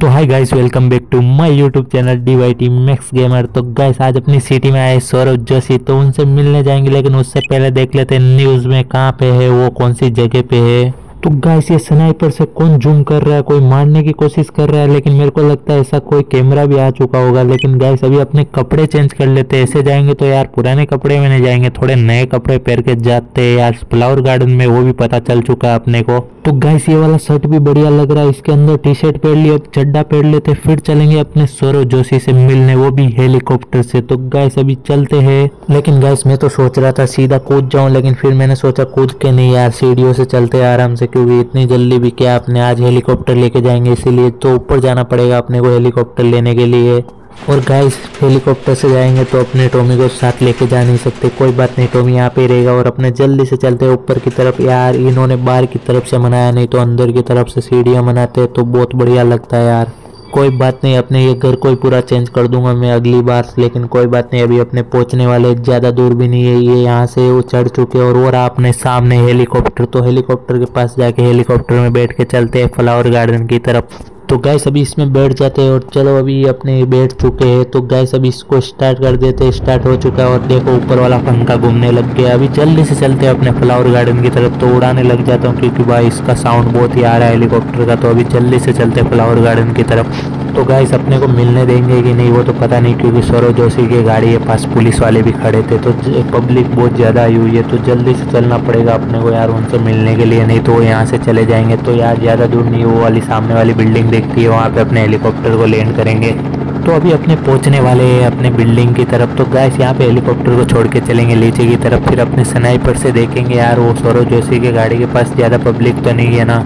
तो hi guys welcome back to my YouTube channel D Y T max gamer तो guys आज अपनी city में आए सौरभ जोशी तो उनसे मिलने जाएँगे, लेकिन उससे पहले देख लेते हैं न्यूज़ में कहाँ पे है, वो कौन सी जगह पे है। तो गाइस ये स्नाइपर से कौन जूम कर रहा है? कोई मारने की कोशिश कर रहा है? लेकिन मेरे को लगता है ऐसा कोई कैमरा भी आ चुका होगा। लेकिन गाइस अभी अपने कपड़े चेंज कर लेते हैं। ऐसे जाएँगे तो यार पुराने कपड़े में नहीं जाएँगे। थोड़े नए कपड़े पहन के जाते हैं यार। फ्लावर गार्डन में वो भी पता चल चुका है अपने को। तो गाइस ये वाला शर्ट भी बढ़िया लग रहा है। इसके अंदर टी शर्ट पहन ली अब चड्डा पहन लेते फिर चलेंगे अपने सौरव जोशी से मिलने, वो भी हेलीकॉप्टर से। तो गाइस अभी चलते हैं। लेकिन गाइस मैं तो सोच रहा था सीधा कूद जाऊँ, लेकिन फिर मैंने सोचा कूद के नहीं यार। सीढ़ियों से चलते आराम से क्योंकि इतनी जल्दी भी क्या अपने आज हेलीकॉप्टर लेके जाएँगे, इसीलिए तो ऊपर जाना पड़ेगा अपने को हेलीकॉप्टर लेने के लिए। और गाइस हेलीकॉप्टर से जाएँगे तो अपने टोमी को साथ लेके जा नहीं सकते, कोई बात नहीं टोमी यहाँ पे रहेगा और अपने जल्दी से चलते हैं ऊपर की तरफ़। यार, इन्होंने बाहर की तरफ़ से मनाया, नहीं तो अंदर की तरफ़ से सीढ़ियाँ मनाते तो बहुत बढ़िया लगता है यार। कोई बात नहीं, अपने ये घर को ही पूरा चेंज कर दूँगा मैं अगली बार, लेकिन कोई बात नहीं, अभी अपने पहुँचने वाले ज़्यादा दूर भी नहीं है, ये यहाँ से वो चढ़ चुके और वो रहा अपने सामने हेलीकॉप्टर तो हेलीकॉप्टर के पास जाके हेलीकॉप्टर में बैठ के चलते हैं फ्लावर गार्डन की तरफ़। तो गैस अभी इसमें बैठ जाते हैं और चलो अभी अपने बैठ चुके हैं। तो गैस अभी इसको स्टार्ट कर देते हैं। स्टार्ट हो चुका है और देखो, ऊपर वाला पंखा घूमने लग गया अभी जल्दी से चलते हैं अपने फ्लावर गार्डन की तरफ़। तो उड़ाने लग जाता हूँ क्योंकि भाई इसका साउंड बहुत ही आ रहा है हेलीकॉप्टर का। तो अभी जल्दी से चलते फ्लावर गार्डन की तरफ़। तो गाइस अपने को मिलने देंगे कि नहीं, वो तो पता नहीं, क्योंकि सौरव जोशी की गाड़ी के पास पुलिस वाले भी खड़े थे तो पब्लिक बहुत ज़्यादा आई हुई है तो जल्दी से चलना पड़ेगा अपने को यार उनसे मिलने के लिए, नहीं तो वो यहाँ से चले जाएँगे। तो यार, ज़्यादा दूर नहीं, वो वाली सामने वाली बिल्डिंग देखती है, वहाँ पर अपने हेलीकॉप्टर को लैंड करेंगे। तो अभी अपने पहुँचने वाले हैं, अपने बिल्डिंग की तरफ़। तो गैस यहाँ पे हेलीकॉप्टर को छोड़ के चलेंगे, नीचे की तरफ़। फिर अपने स्नाइपर से देखेंगे, यार, वो सौरव जोशी की गाड़ी के पास ज़्यादा पब्लिक तो नहीं है ना।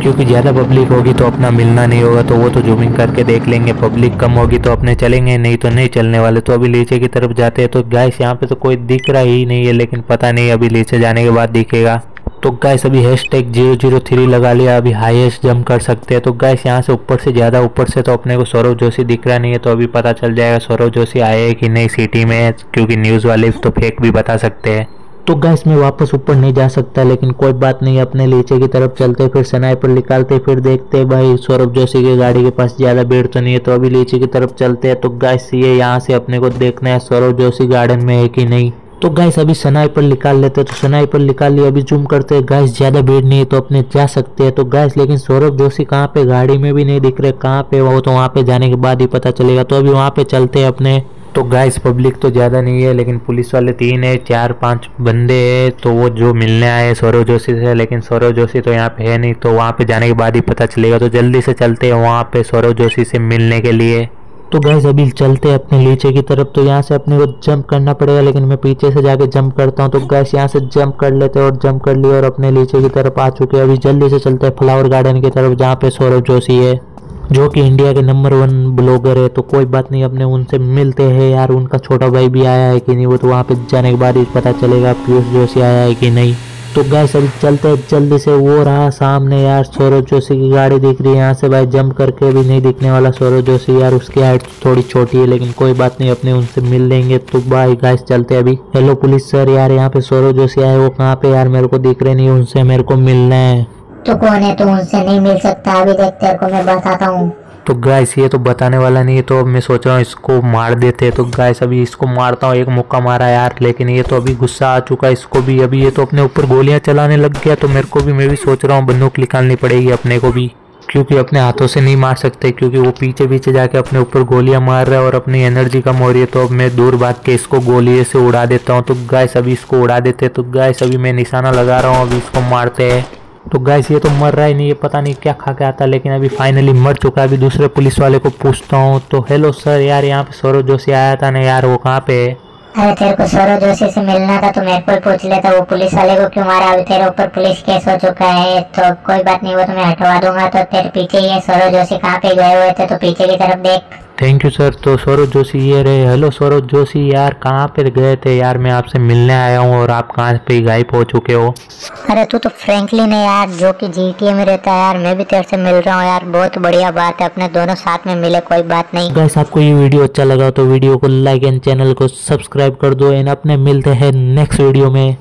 क्योंकि ज़्यादा पब्लिक होगी तो अपना मिलना नहीं होगा तो वो तो जूमिंग करके देख लेंगे। पब्लिक कम होगी तो अपने चलेंगे, नहीं तो नहीं चलने वाले। तो अभी लीचे की तरफ़ जाते हैं तो गैस यहाँ पे तो कोई दिख रहा ही नहीं है, लेकिन पता नहीं अभी लीचे जाने के बाद दिखेगा। तो गैस अभी hashtag zero zero three लगा लिया, अभी हाईएस्ट जम कर सकते हैं। तो गैस यहाँ से ऊपर से, ज़्यादा ऊपर से तो अपने को सौरभ जोशी दिख रहा नहीं है तो अभी पता चल जाएगा सौरभ जोशी आए कि नहीं सिटी में क्योंकि न्यूज़ वाले तो फेक भी बता सकते हैं। तो गैस में वापस ऊपर नहीं जा सकता, लेकिन कोई बात नहीं, अपने नीचे की तरफ़ चलते, फिर स्नाइपर निकालते, फिर देखते भाई, सौरभ जोशी की गाड़ी के पास ज़्यादा भीड़ तो नहीं है तो अभी नीचे की तरफ़ चलते हैं। तो गैस ये यहाँ से अपने को देखना है, सौरभ जोशी गार्डन में है कि नहीं। तो गैस अभी स्नाइपर निकाल लेते तो स्नाइपर निकाल लिया अभी जूम करते हैं। गैस ज़्यादा भीड़ नहीं है तो अपने जा सकते हैं। तो गैस लेकिन सौरभ जोशी कहाँ पे? गाड़ी में भी नहीं दिख रहे, कहाँ पे? वो तो वहाँ पे जाने के बाद ही पता चलेगा। तो अभी वहाँ पे चलते हैं अपने। तो गाइस पब्लिक तो ज़्यादा नहीं है, लेकिन पुलिस वाले तीन है, चार, पाँच बंदे हैं तो वो जो मिलने आए सौरव जोशी से, लेकिन सौरव जोशी तो यहाँ पे है नहीं तो वहाँ पे जाने के बाद ही पता चलेगा। तो जल्दी से चलते हैं वहाँ पे सौरभ जोशी से मिलने के लिए। तो गैस अभी चलते हैं अपने नीचे की तरफ़ तो यहाँ से अपने को जंप करना पड़ेगा, लेकिन मैं पीछे से जाके जंप करता हूँ तो गैस यहाँ से जंप कर लेते हैं और जंप कर लिया और अपने नीचे की तरफ़ आ चुके हैं। अभी जल्दी से चलते हैं फ्लावर गार्डन की तरफ़, जहाँ पे सौरभ जोशी है। जो कि इंडिया के नंबर वन ब्लॉगर है तो कोई बात नहीं, अपने उनसे मिलते हैं यार, उनका छोटा भाई भी आया है कि नहीं, वो तो वहाँ पे जाने के बाद ही पता चलेगा पीयूष जोशी आया है कि नहीं। तो गैस अभी चलते जल्दी से वो रहा सामने यार, सौरभ जोशी की गाड़ी दिख रही है यहाँ से, भाई जंप करके भी नहीं दिखने वाला सौरभ जोशी यार, उसकी हाइट थोड़ी छोटी है, लेकिन कोई बात नहीं, अपने उनसे मिल लेंगे। तो भाई गैस चलते अभी। हेलो पुलिस सर यार, यहाँ पे सौरभ जोशी आए वो कहाँ पे यार, मेरे को दिख रहे नहीं, उनसे मेरे को मिलना है। तो कौन है तू उनसे नहीं मिल सकता? अभी देख तेरे को मैं बताता हूँ। तो गाइस ये तो बताने वाला नहीं है तो अब मैं सोच रहा हूँ इसको मार देते तो गाइस अभी इसको मारता हूँ, एक मुक्का मारा यार, लेकिन ये तो अभी गुस्सा आ चुका है इसको भी। अभी ये तो अपने ऊपर गोलियाँ चलाने लग गया तो मेरे को भी, मैं भी सोच रहा हूँ बंदूक निकालनी पड़ेगी अपने को भी, क्योंकि अपने हाथों से नहीं मार सकते, क्योंकि वो पीछे पीछे जाके अपने ऊपर गोलियाँ मार रहा है और अपनी एनर्जी कम हो रही है। तो अब मैं दूर भाग के इसको गोली से उड़ा देता हूँ। तो गाइस अभी इसको उड़ा देते तो गाइस अभी मैं निशाना लगा रहा हूँ, अभी इसको मारते हैं। तो गैस ये तो मर रहा ही, नहीं, ये पता नहीं क्या खा के आता लेकिन अभी फाइनली मर चुका है। अभी दूसरे पुलिस वाले को पूछता हूँ तो हेलो सर यार यहाँ पे सौरभ जोशी आया था ना यार, वो कहाँ पे है? अरे तेरे को सौरभ जोशी से मिलना था तो मेरे को पूछ लेता, वो पुलिस वाले को क्यों मारा? अभी तेरे ऊपर पुलिस केस हो चुका है तो कोई बात नहीं, वो तो मैं हटवा दूँगा तो तेरे पीछे ही है, सौरभ जोशी कहाँ पे गए हुए थे तो पीछे की तरफ़ देख। थैंक यू सर तो सौरभ जोशी ये रहे। हेलो सौरभ जोशी यार कहाँ पे गए थे? यार मैं आपसे मिलने आया हूँ और आप कहाँ पे गायब हो चुके हो? अरे तू तो फ्रैंकलिन है यार जो कि जीटीए में रहता है यार। मैं भी तेरे से मिल रहा हूँ यार। बहुत बढ़िया बात है। अपने दोनों साथ में मिले कोई बात नहीं। गैस आपको ये वीडियो अच्छा लगा तो वीडियो को लाइक एंड चैनल को सब्सक्राइब कर दो। एंड अपने मिलते हैं नेक्स्ट वीडियो में।